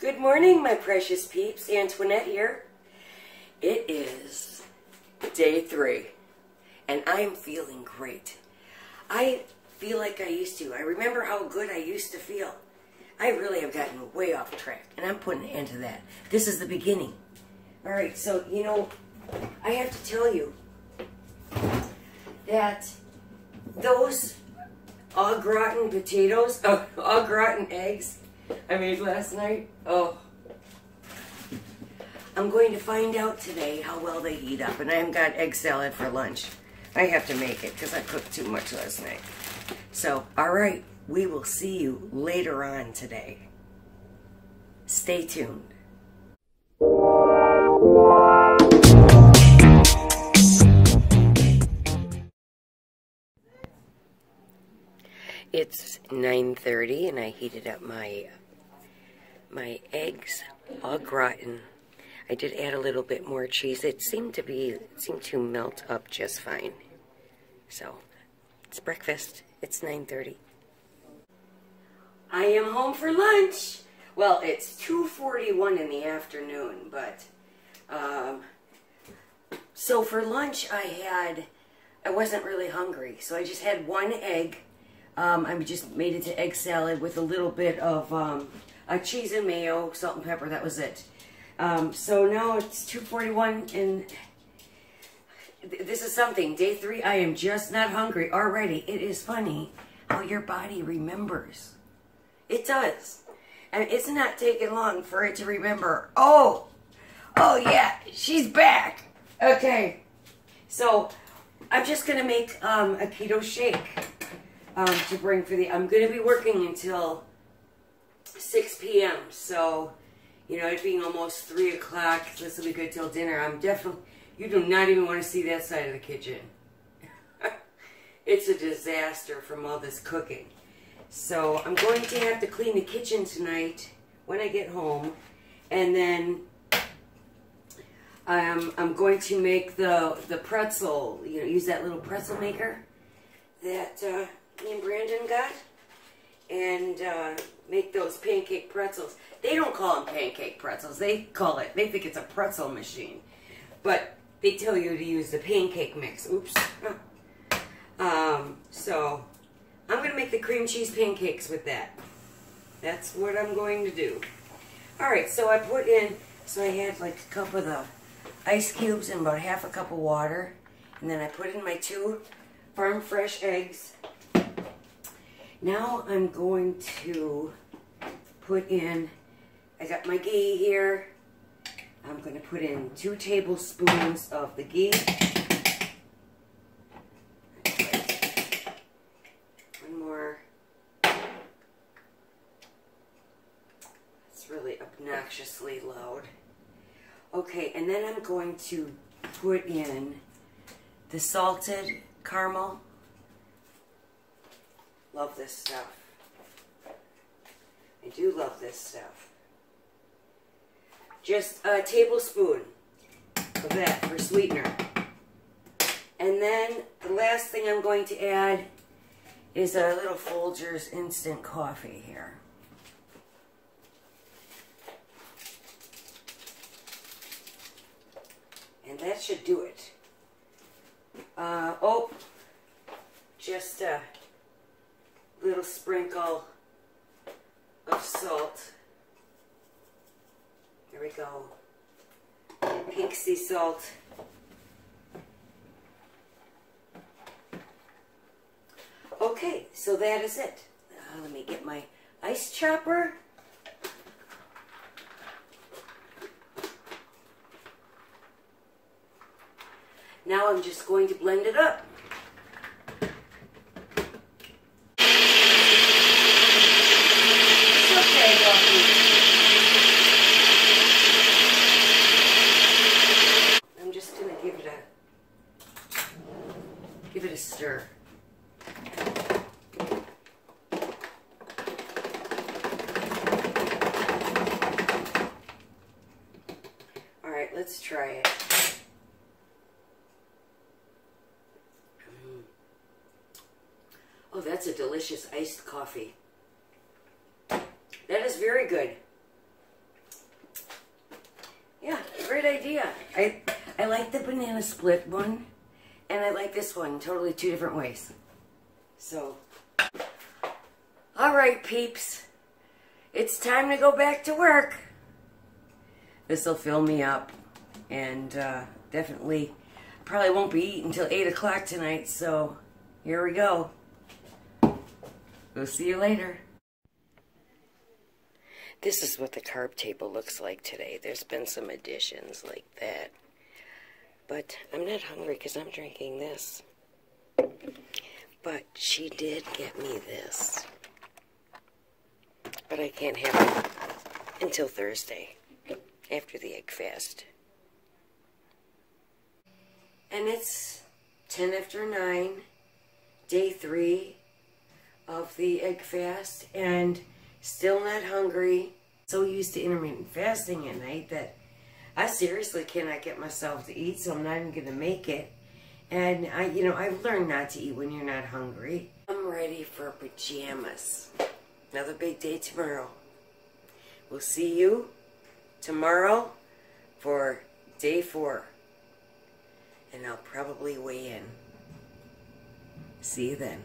Good morning, my precious peeps. Antoinette here. It is day three, and I'm feeling great. I feel like I used to. I remember how good I used to feel. I really have gotten way off track, and I'm putting an end to that. This is the beginning. All right, so, you know, I have to tell you that those au gratin potatoes, uh, au gratin eggs I made last night, oh. I'm going to find out today how well they heat up, and I haven't got egg salad for lunch. I have to make it because I cooked too much last night. So, all right, we will see you later on today. Stay tuned. It's 9.30 and I heated up my my eggs au gratin. I did add a little bit more cheese. It seemed to be, seemed to melt up just fine. So, it's breakfast. It's 9.30. I am home for lunch. Well, it's 2.41 in the afternoon, but, um, so for lunch I had, I wasn't really hungry, so I just had one egg. Um, I just made it to egg salad with a little bit of um, uh, cheese and mayo, salt and pepper. That was it. Um, so now it's 2:41, and th this is something. Day three. I am just not hungry already. It is funny how your body remembers. It does, and it's not taking long for it to remember. Oh, oh yeah, she's back. Okay, so I'm just gonna make um, a keto shake um, to bring for the. I'm gonna be working until 6 p.m. So, you know, it being almost 3 o'clock, this will be good till dinner. I'm definitely, you do not even want to see that side of the kitchen. it's a disaster from all this cooking. So I'm going to have to clean the kitchen tonight when I get home. And then um, I'm going to make the, the pretzel, you know, use that little pretzel maker that uh, Brandon got. And uh, make those pancake pretzels. They don't call them pancake pretzels. They call it, they think it's a pretzel machine. But they tell you to use the pancake mix. Oops. um, so, I'm going to make the cream cheese pancakes with that. That's what I'm going to do. Alright, so I put in, so I had like a cup of the ice cubes and about half a cup of water. And then I put in my two farm fresh eggs. Now I'm going to put in, I got my ghee here. I'm going to put in two tablespoons of the ghee. One more. It's really obnoxiously loud. Okay, and then I'm going to put in the salted caramel. Love this stuff. I do love this stuff. Just a tablespoon of that for sweetener. And then the last thing I'm going to add is a little Folgers instant coffee here. And that should do it. Uh, oh, just a little sprinkle of salt. There we go. Pink sea salt. Okay, so that is it. Uh, let me get my ice chopper. Now I'm just going to blend it up. Let's try it. Mm. Oh, that's a delicious iced coffee. That is very good. Yeah, great idea. I I like the banana split one, and I like this one. Totally two different ways. So, all right, peeps, it's time to go back to work. This will fill me up, and uh, definitely probably won't be eating until eight o'clock tonight. So, here we go. We'll see you later. This is what the carb table looks like today. There's been some additions like that. But I'm not hungry because I'm drinking this. But she did get me this. But I can't have it until Thursday, after the egg fast. And it's 10 after 9, day 3 of the egg fast, and still not hungry. So used to intermittent fasting at night that I seriously cannot get myself to eat, so I'm not even going to make it. And I, you know, I've learned not to eat when you're not hungry. I'm ready for pajamas. Another big day tomorrow. We'll see you tomorrow for day four. And I'll probably weigh in. See you then.